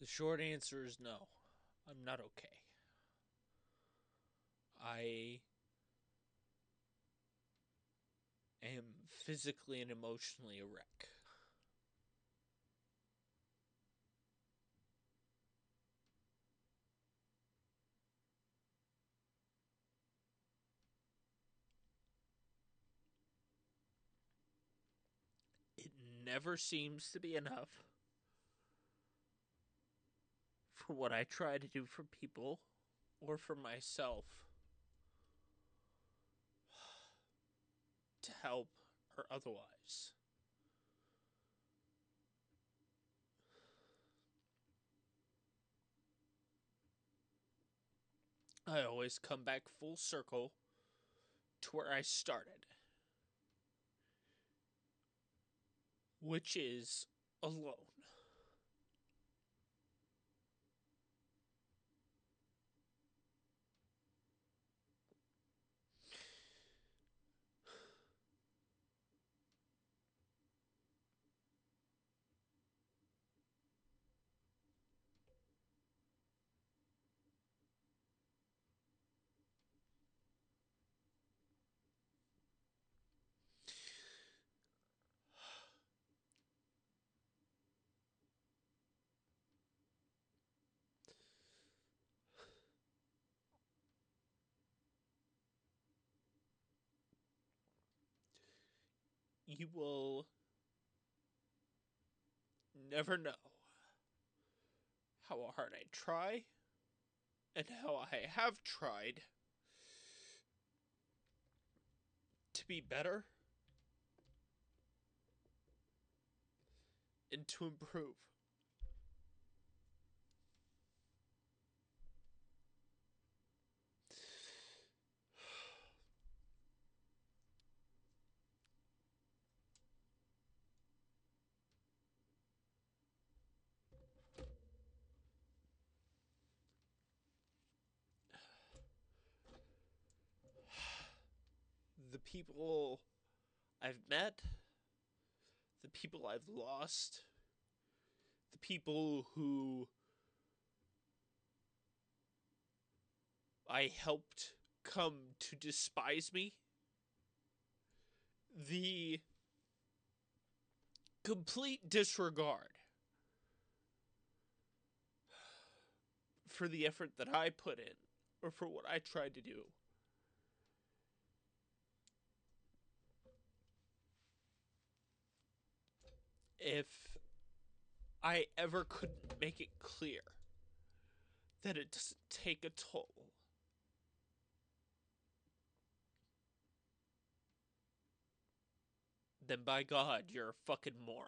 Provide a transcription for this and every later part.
The short answer is no. I'm not okay. I am physically and emotionally a wreck. It never seems to be enough for what I try to do for people or for myself to help or otherwise. I always come back full circle to where I started, which is alone. You will never know how hard I try and how I have tried to be better and to improve. the people I've met, the people I've lost, the people who I helped come to despise me, the complete disregard for the effort that I put in or for what I tried to do. If I ever couldn't make it clear that it doesn't take a toll. Then by God, you're a fucking moron.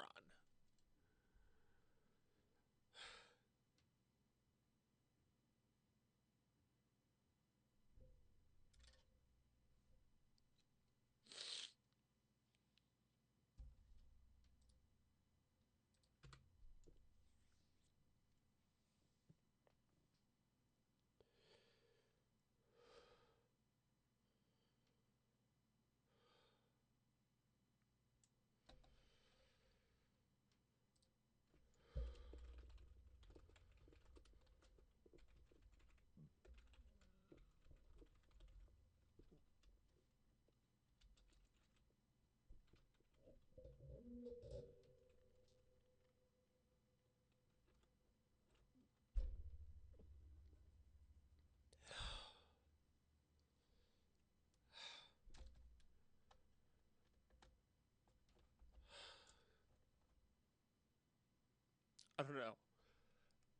I don't know.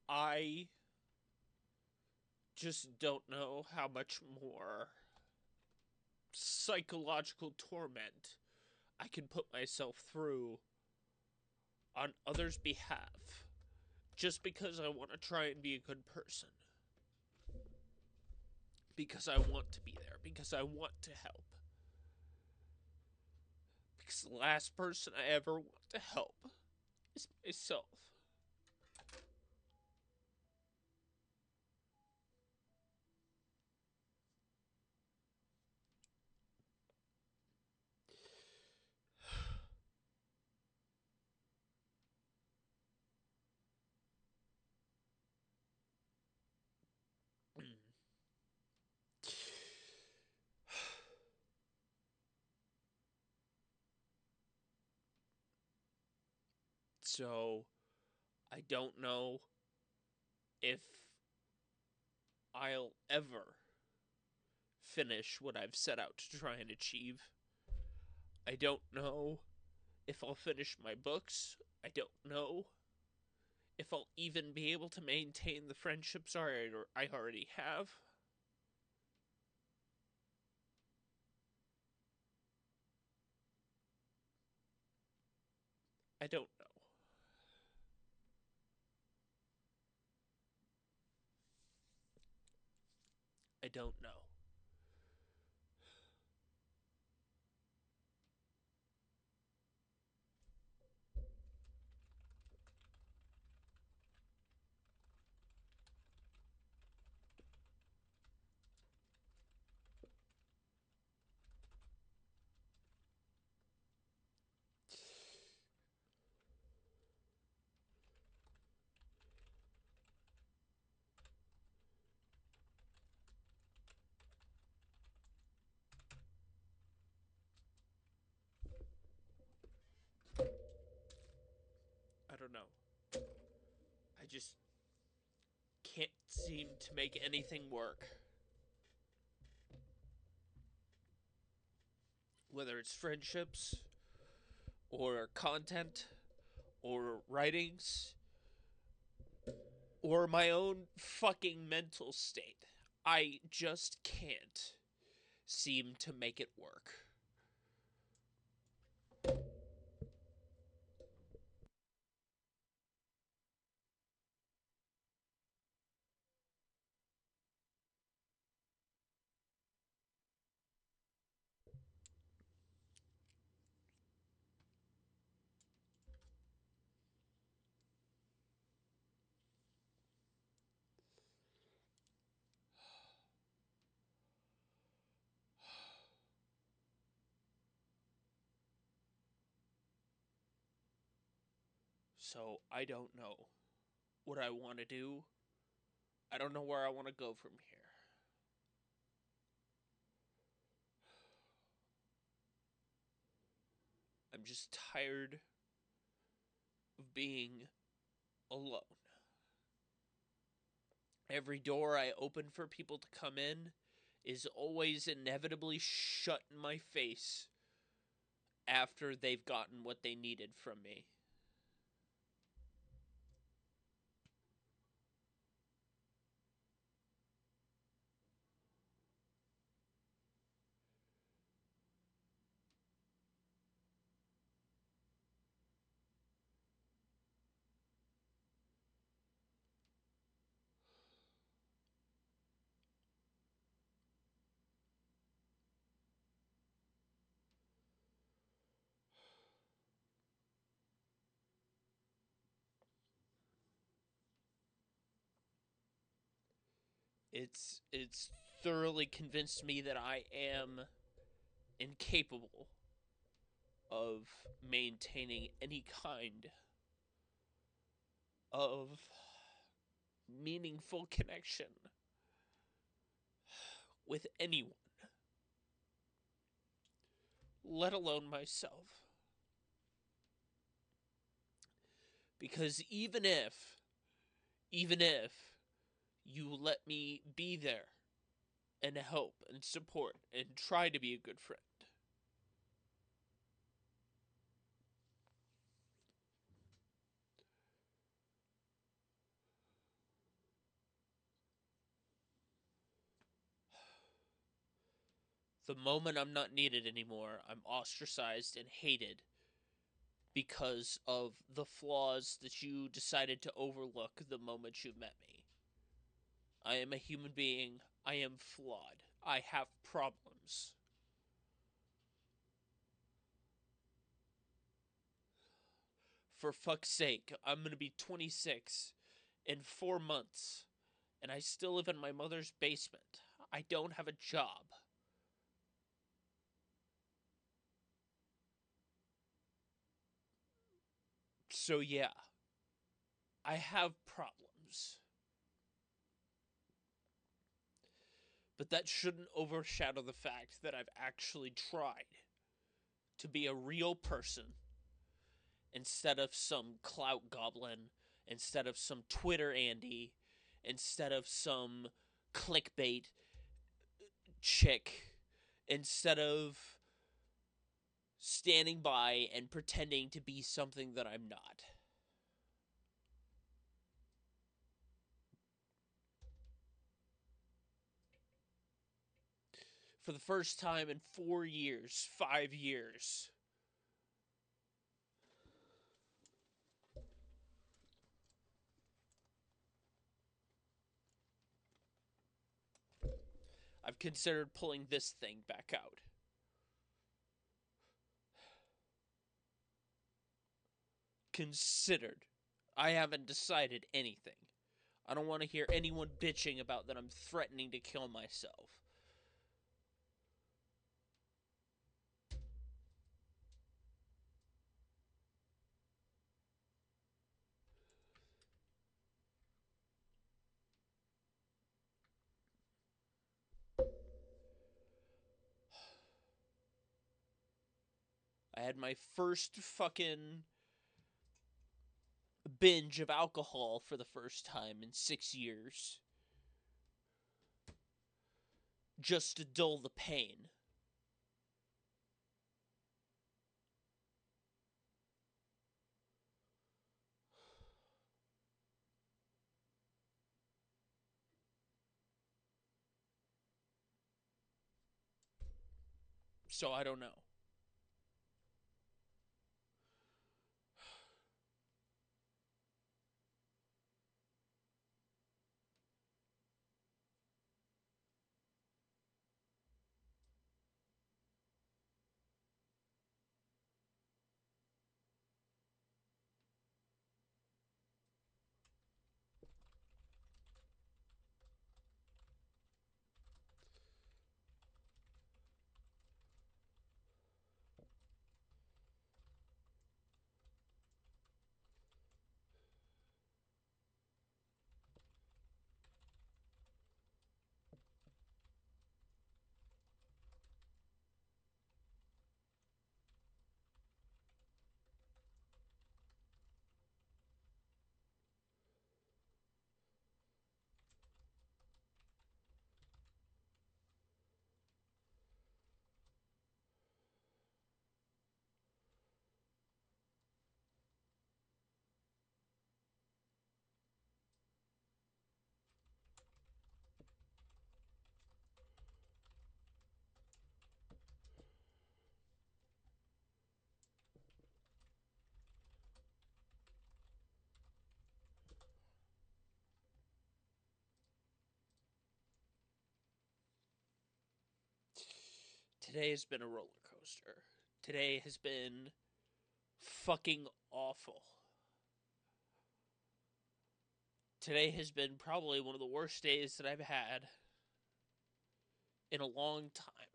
I just don't know how much more psychological torment I can put myself through on others' behalf just because I want to try and be a good person. Because I want to be there, because I want to help. Because the last person I ever want to help is myself. So I don't know if I'll ever finish what I've set out to try and achieve. I don't know if I'll finish my books. I don't know if I'll even be able to maintain the friendships I already have. I don't know. I don't know. I don't know. I just can't seem to make anything work. Whether it's friendships, or content, or writings, or my own fucking mental state. I just can't seem to make it work. So I don't know what I want to do. I don't know where I want to go from here. I'm just tired of being alone. Every door I open for people to come in is always inevitably shut in my face after they've gotten what they needed from me. It's it's thoroughly convinced me that I am incapable of maintaining any kind of meaningful connection with anyone, let alone myself. Because even if, even if you let me be there and help and support and try to be a good friend. The moment I'm not needed anymore, I'm ostracized and hated because of the flaws that you decided to overlook the moment you met me. I am a human being. I am flawed. I have problems. For fuck's sake, I'm going to be 26 in four months, and I still live in my mother's basement. I don't have a job. So, yeah, I have problems. But that shouldn't overshadow the fact that I've actually tried to be a real person instead of some clout goblin, instead of some Twitter Andy, instead of some clickbait chick, instead of standing by and pretending to be something that I'm not. For the first time in four years, five years, I've considered pulling this thing back out. Considered. I haven't decided anything. I don't want to hear anyone bitching about that I'm threatening to kill myself. I had my first fucking binge of alcohol for the first time in six years. Just to dull the pain. So I don't know. Today has been a roller coaster. Today has been fucking awful. Today has been probably one of the worst days that I've had in a long time.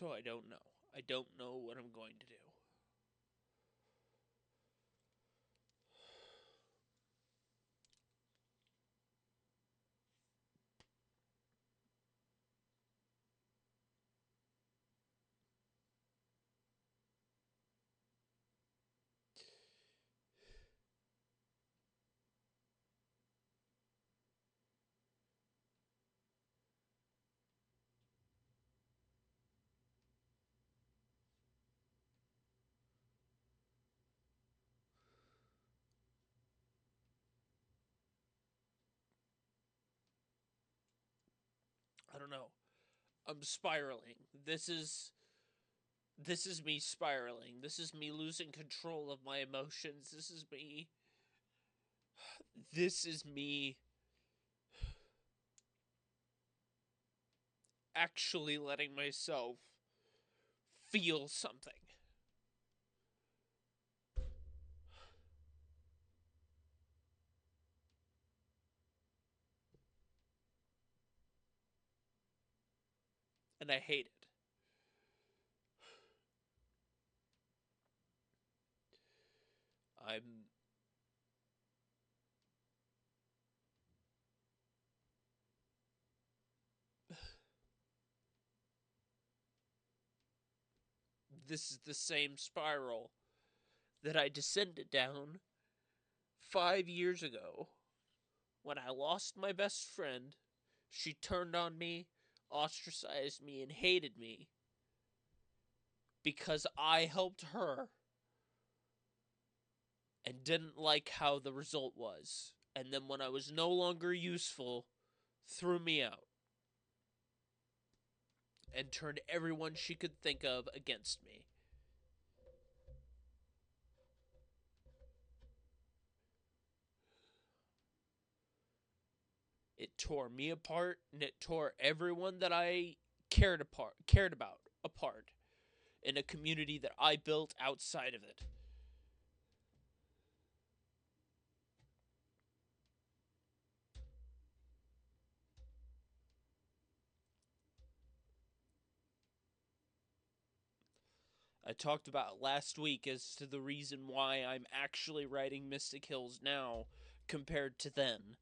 So I don't know. I don't know what I'm going to do. I don't know. I'm spiraling. This is this is me spiraling. This is me losing control of my emotions. This is me this is me actually letting myself feel something. And I hate it. I'm this is the same spiral that I descended down five years ago when I lost my best friend. She turned on me, ostracized me, and hated me because I helped her and didn't like how the result was. And then when I was no longer useful, threw me out and turned everyone she could think of against me. It tore me apart and it tore everyone that I cared apart cared about apart in a community that I built outside of it. I talked about last week as to the reason why I'm actually writing Mystic Hills now compared to then.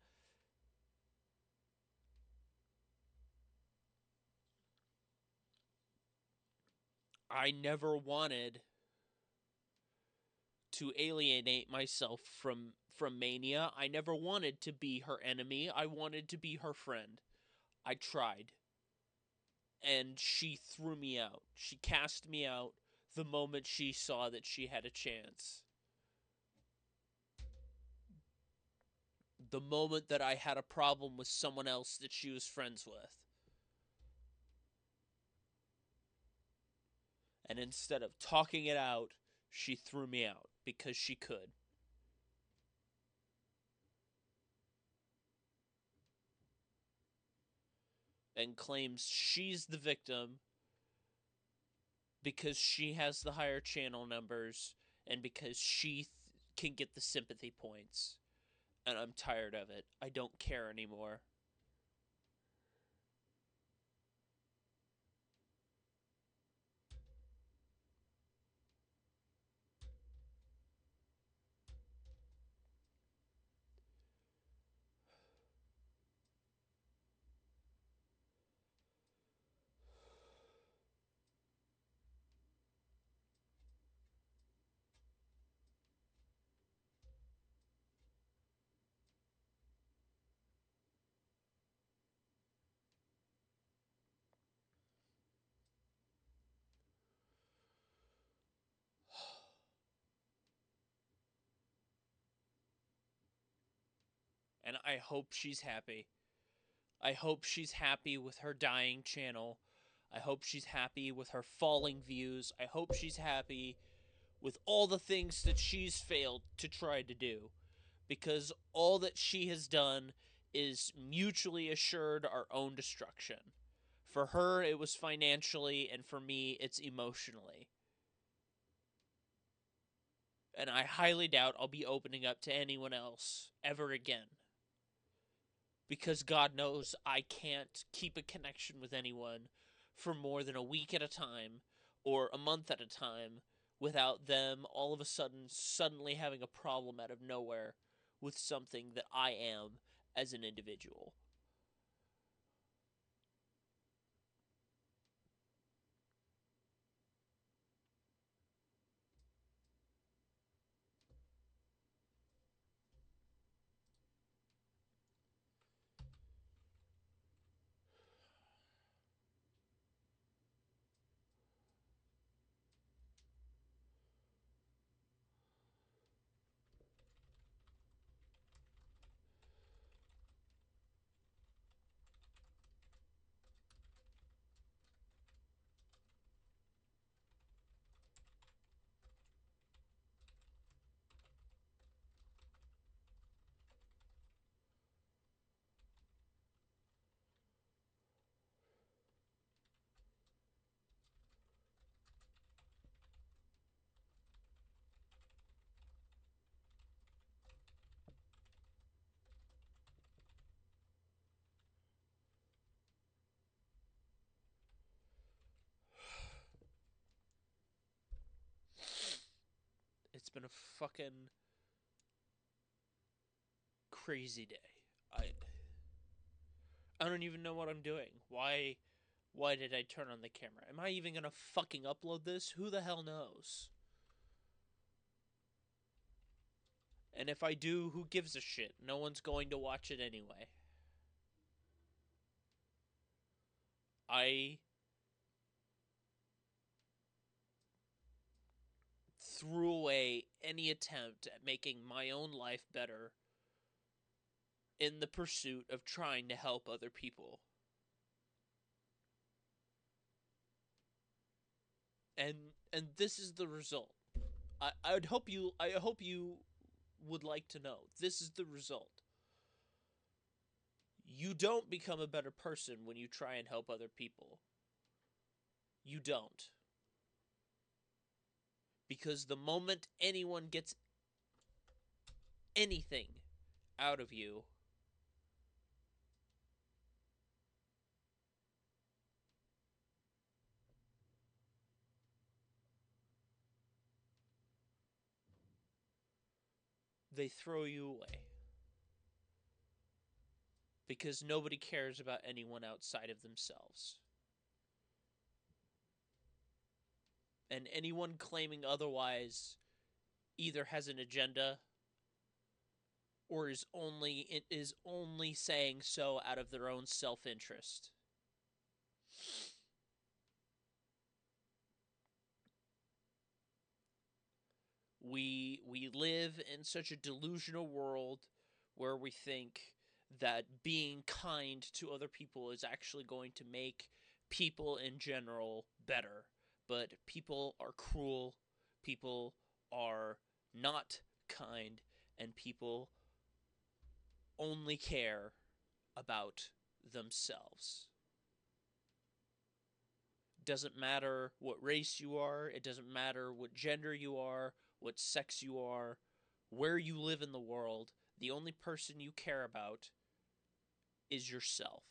I never wanted to alienate myself from from Mania. I never wanted to be her enemy. I wanted to be her friend. I tried. And she threw me out. She cast me out the moment she saw that she had a chance. The moment that I had a problem with someone else that she was friends with. And instead of talking it out, she threw me out because she could. And claims she's the victim because she has the higher channel numbers and because she th- can get the sympathy points. And I'm tired of it. I don't care anymore. And I hope she's happy. I hope she's happy with her dying channel. I hope she's happy with her falling views. I hope she's happy with all the things that she's failed to try to do. Because all that she has done is mutually assured our own destruction. For her, it was financially, and for me, it's emotionally. And I highly doubt I'll be opening up to anyone else ever again because God knows I can't keep a connection with anyone for more than a week at a time or a month at a time without them all of a sudden suddenly having a problem out of nowhere with something that I am as an individual. It's been a fucking crazy day. I I don't even know what I'm doing. Why why did I turn on the camera? Am I even going to fucking upload this? Who the hell knows? And if I do, who gives a shit? No one's going to watch it anyway. I threw away any attempt at making my own life better in the pursuit of trying to help other people. And and this is the result. I I would hope you I hope you would like to know. This is the result. You don't become a better person when you try and help other people. You don't. Because the moment anyone gets anything out of you, they throw you away. Because nobody cares about anyone outside of themselves. And anyone claiming otherwise either has an agenda or is only it is only saying so out of their own self-interest. we we live in such a delusional world where we think that being kind to other people is actually going to make people in general better but people are cruel people are not kind and people only care about themselves doesn't matter what race you are it doesn't matter what gender you are what sex you are, where you live in the world, the only person you care about is yourself.